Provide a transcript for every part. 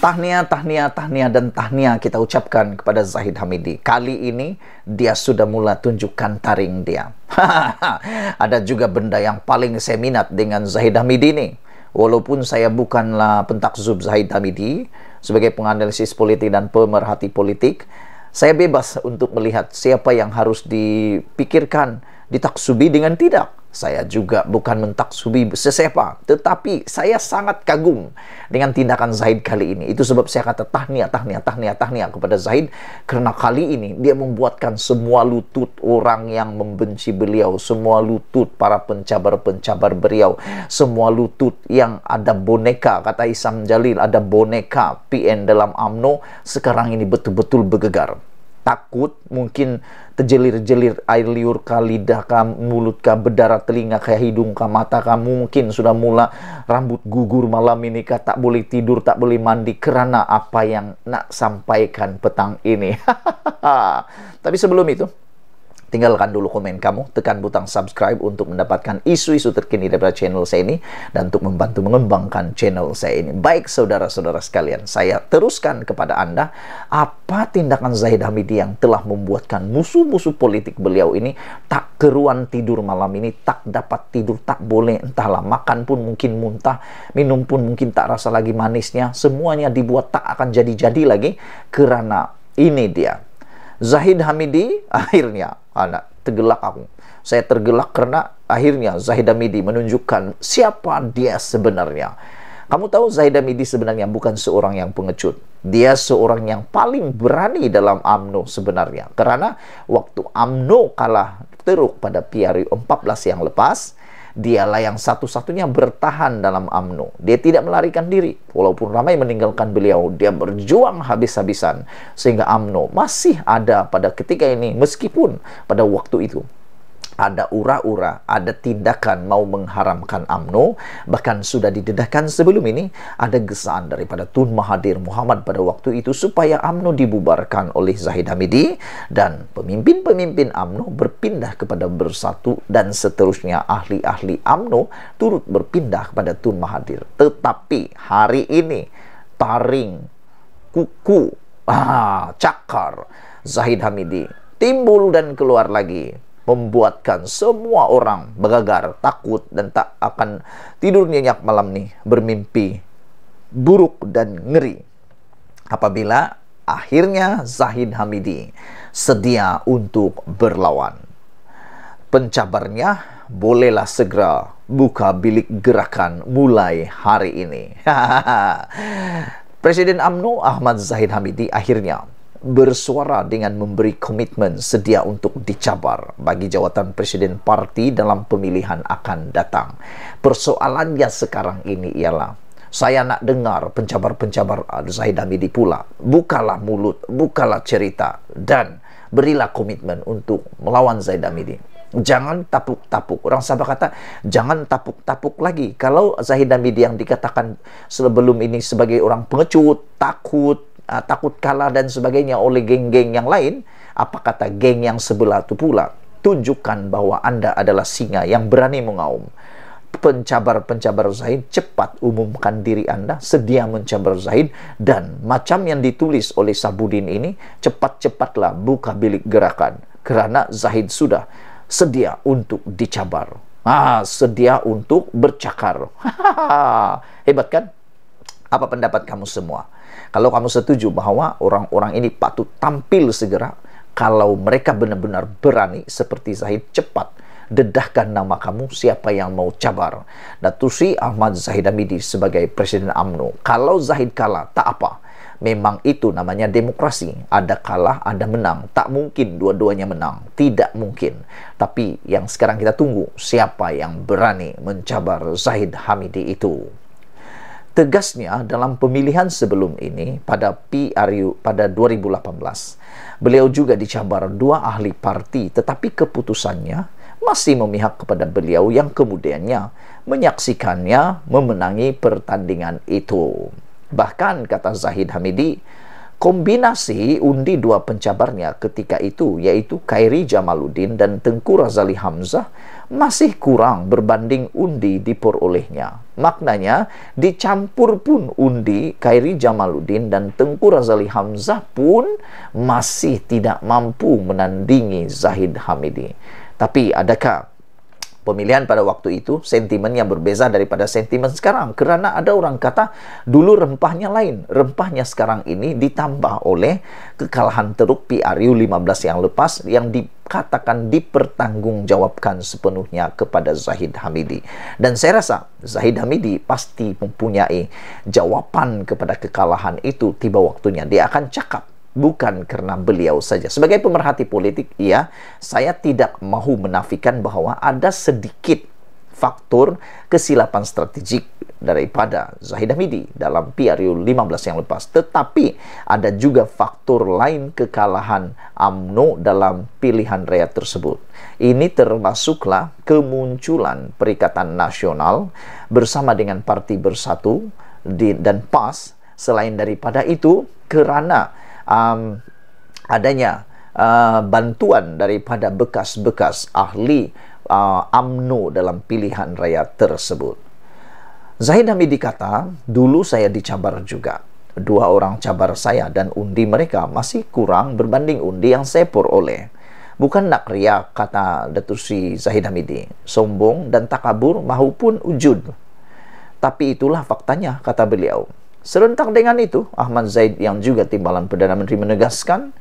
Tahniah, tahniah, tahniah, dan tahniah kita ucapkan kepada Zahid Hamidi. Kali ini dia sudah mulai tunjukkan taring dia. Ada juga benda yang paling saya minat dengan Zahid Hamidi ini. Walaupun saya bukanlah pentakzub Zahid Hamidi sebagai penganalisis politik dan pemerhati politik, saya bebas untuk melihat siapa yang harus dipikirkan, ditaksubi dengan tidak. Saya juga bukan mentaksubi sesiapa, tetapi saya sangat kagum dengan tindakan Zaid kali ini. Itu sebab saya kata tahniah, tahniah, tahniah, tahniah kepada Zaid karena kali ini dia membuatkan semua lutut orang yang membenci beliau, semua lutut para pencabar-pencabar beliau, semua lutut yang ada boneka, kata Isam Jalil, ada boneka PN dalam AMNO, sekarang ini betul-betul bergegar takut, mungkin terjelir-jelir air liur kah, lidah kah, mulut kah, berdarah telinga kah, hidung kah, mata kah, mungkin sudah mula rambut gugur malam ini kah, tak boleh tidur, tak boleh mandi kerana apa yang nak sampaikan petang ini. Tapi sebelum itu, tinggalkan dulu komen kamu, tekan butang subscribe untuk mendapatkan isu-isu terkini daripada channel saya ini dan untuk membantu mengembangkan channel saya ini. Baik saudara-saudara sekalian, saya teruskan kepada Anda apa tindakan Zahid Hamidi yang telah membuatkan musuh-musuh politik beliau ini tak keruan tidur malam ini, tak dapat tidur, tak boleh entahlah makan pun mungkin muntah, minum pun mungkin tak rasa lagi manisnya, semuanya dibuat tak akan jadi-jadi lagi kerana ini dia Zahid Hamidi akhirnya anak tergelak aku. Saya tergelak karena akhirnya Zahid Hamidi menunjukkan siapa dia sebenarnya. Kamu tahu Zahid Hamidi sebenarnya bukan seorang yang pengecut. Dia seorang yang paling berani dalam AMNO sebenarnya. Karena waktu AMNO kalah teruk pada PRU 14 yang lepas, dialah yang satu-satunya bertahan dalam AMNO. Dia tidak melarikan diri. Walaupun ramai meninggalkan beliau, dia berjuang habis-habisan. Sehingga AMNO masih ada pada ketika ini, meskipun pada waktu itu ada ura-ura, ada tindakan mau mengharamkan AMNO, bahkan sudah didedahkan sebelum ini, ada gesaan daripada Tun Mahathir Muhammad pada waktu itu supaya AMNO dibubarkan oleh Zahid Hamidi dan pemimpin-pemimpin AMNO berpindah kepada Bersatu dan seterusnya ahli-ahli AMNO turut berpindah kepada Tun Mahathir. Tetapi hari ini, taring, kuku, ah, cakar, Zahid Hamidi timbul dan keluar lagi membuatkan semua orang bergagar, takut dan tak akan tidur nyenyak malam nih, bermimpi buruk dan ngeri. Apabila akhirnya Zahid Hamidi sedia untuk berlawan. Pencabarnya bolehlah segera buka bilik gerakan mulai hari ini. Presiden AMNO Ahmad Zahid Hamidi akhirnya bersuara dengan memberi komitmen sedia untuk dicabar bagi jawatan Presiden Parti dalam pemilihan akan datang. Persoalannya sekarang ini ialah saya nak dengar pencabar-pencabar Zahid Hamidi pula. Bukalah mulut, bukalah cerita dan berilah komitmen untuk melawan Zaid Hamidi. Jangan tapuk-tapuk. Orang Sabah kata, jangan tapuk-tapuk lagi. Kalau Zahid Hamidi yang dikatakan sebelum ini sebagai orang pengecut, takut, uh, takut kalah dan sebagainya oleh geng-geng yang lain, apa kata geng yang sebelah itu pula? Tunjukkan bahwa Anda adalah singa yang berani mengaum. Pencabar-pencabar Zahid cepat umumkan diri Anda, sedia mencabar Zahid, dan macam yang ditulis oleh Sabudin ini, cepat-cepatlah buka bilik gerakan. Kerana Zahid sudah sedia untuk dicabar. Ah, sedia untuk bercakar. Hebat kan? Apa pendapat kamu semua? Kalau kamu setuju bahwa orang-orang ini patut tampil segera, kalau mereka benar-benar berani seperti Zahid cepat dedahkan nama kamu siapa yang mau cabar. Datusi Ahmad Zahid Hamidi sebagai Presiden AMNO. Kalau Zahid kalah, tak apa. Memang itu namanya demokrasi. Ada kalah, ada menang. Tak mungkin dua-duanya menang. Tidak mungkin. Tapi yang sekarang kita tunggu, siapa yang berani mencabar Zahid Hamidi itu. Tegasnya dalam pemilihan sebelum ini pada PRU pada 2018, beliau juga dicabar dua ahli parti tetapi keputusannya masih memihak kepada beliau yang kemudiannya menyaksikannya memenangi pertandingan itu. Bahkan kata Zahid Hamidi, Kombinasi undi dua pencabarnya ketika itu yaitu Kairi Jamaluddin dan Tengku Razali Hamzah masih kurang berbanding undi diperolehnya. Maknanya dicampur pun undi Kairi Jamaluddin dan Tengku Razali Hamzah pun masih tidak mampu menandingi Zahid Hamidi. Tapi adakah pemilihan pada waktu itu sentimen yang berbeza daripada sentimen sekarang. Karena ada orang kata dulu rempahnya lain. Rempahnya sekarang ini ditambah oleh kekalahan teruk PRU 15 yang lepas yang dikatakan dipertanggungjawabkan sepenuhnya kepada Zahid Hamidi. Dan saya rasa Zahid Hamidi pasti mempunyai jawaban kepada kekalahan itu tiba waktunya. Dia akan cakap bukan karena beliau saja. Sebagai pemerhati politik, ya, saya tidak mahu menafikan bahwa ada sedikit faktor kesilapan strategik daripada Zahid Hamidi dalam PRU 15 yang lepas. Tetapi ada juga faktor lain kekalahan AMNO dalam pilihan raya tersebut. Ini termasuklah kemunculan Perikatan Nasional bersama dengan Parti Bersatu dan PAS. Selain daripada itu, kerana um, adanya uh, bantuan daripada bekas-bekas ahli uh, AMNO dalam pilihan raya tersebut. Zahid Hamidi kata, dulu saya dicabar juga. Dua orang cabar saya dan undi mereka masih kurang berbanding undi yang saya peroleh. Bukan nak riak, kata Datuk Sri Zahid Hamidi. Sombong dan takabur maupun ujud. Tapi itulah faktanya, kata beliau. Serentak dengan itu, Ahmad Zaid yang juga timbalan Perdana Menteri menegaskan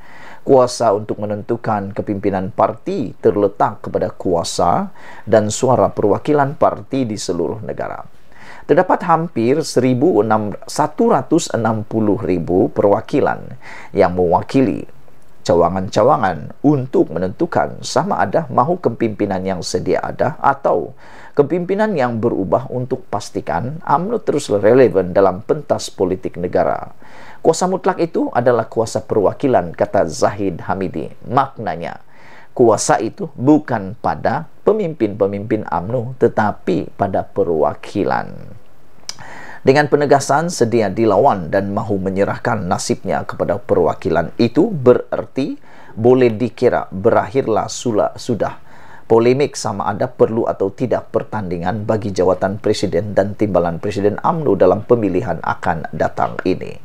kuasa untuk menentukan kepimpinan parti terletak kepada kuasa dan suara perwakilan parti di seluruh negara. Terdapat hampir 160 ribu perwakilan yang mewakili cawangan-cawangan untuk menentukan sama ada mahu kepimpinan yang sedia ada atau kepimpinan yang berubah untuk pastikan UMNO terus relevan dalam pentas politik negara. Kuasa mutlak itu adalah kuasa perwakilan, kata Zahid Hamidi. Maknanya, kuasa itu bukan pada pemimpin-pemimpin UMNO, tetapi pada perwakilan. Dengan penegasan sedia dilawan dan mahu menyerahkan nasibnya kepada perwakilan itu berarti boleh dikira berakhirlah sudah polemik sama ada perlu atau tidak pertandingan bagi jawatan presiden dan timbalan presiden AMNO dalam pemilihan akan datang ini.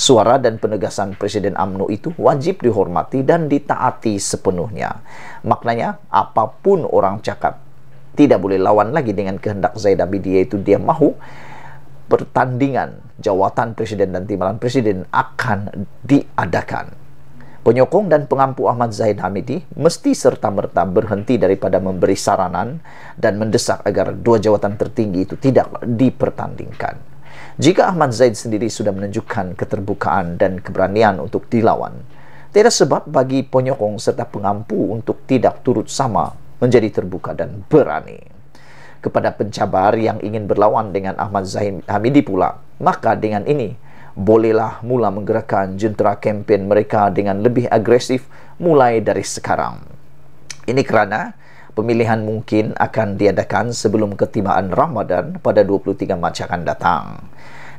Suara dan penegasan Presiden AMNO itu wajib dihormati dan ditaati sepenuhnya. Maknanya, apa pun orang cakap, tidak boleh lawan lagi dengan kehendak Zaid Abidi, yaitu dia mahu pertandingan jawatan presiden dan timbalan presiden akan diadakan. Penyokong dan pengampu Ahmad Zahid Hamidi mesti serta-merta berhenti daripada memberi saranan dan mendesak agar dua jawatan tertinggi itu tidak dipertandingkan. Jika Ahmad Zaid sendiri sudah menunjukkan keterbukaan dan keberanian untuk dilawan, tidak sebab bagi penyokong serta pengampu untuk tidak turut sama menjadi terbuka dan berani. Kepada pencabar yang ingin berlawan dengan Ahmad Zahid Hamidi pula, maka dengan ini bolehlah mula menggerakkan jentera kempen mereka dengan lebih agresif mulai dari sekarang. Ini kerana pemilihan mungkin akan diadakan sebelum ketibaan Ramadan pada 23 Mac akan datang.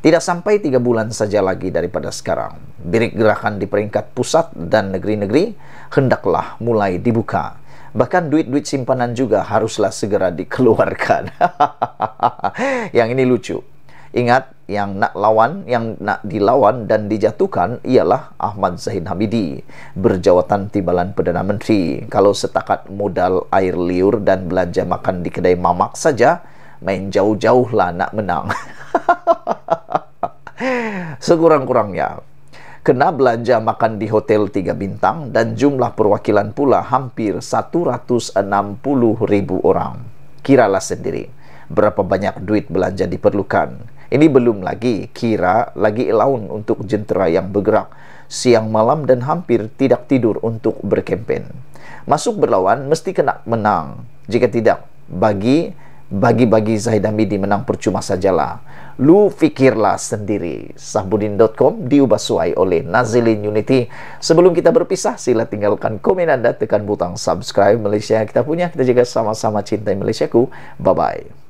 Tidak sampai tiga bulan saja lagi daripada sekarang. Birik gerakan di peringkat pusat dan negeri-negeri hendaklah mulai dibuka. Bahkan duit-duit simpanan juga haruslah segera dikeluarkan. Yang ini lucu. Ingat, yang nak lawan, yang nak dilawan dan dijatuhkan ialah Ahmad Zahid Hamidi, berjawatan timbalan Perdana Menteri. Kalau setakat modal air liur dan belanja makan di kedai mamak saja, main jauh-jauh lah nak menang. Sekurang-kurangnya, kena belanja makan di hotel tiga bintang dan jumlah perwakilan pula hampir 160 ribu orang. Kiralah sendiri berapa banyak duit belanja diperlukan ini belum lagi kira lagi laun untuk jentera yang bergerak siang malam dan hampir tidak tidur untuk berkempen. Masuk berlawan mesti kena menang. Jika tidak, bagi bagi-bagi Zahid Hamidi menang percuma sajalah. Lu fikirlah sendiri. Sahbudin.com diubah suai oleh Nazilin Unity. Sebelum kita berpisah, sila tinggalkan komen anda, tekan butang subscribe Malaysia kita punya. Kita juga sama-sama cintai Malaysiaku. Bye-bye.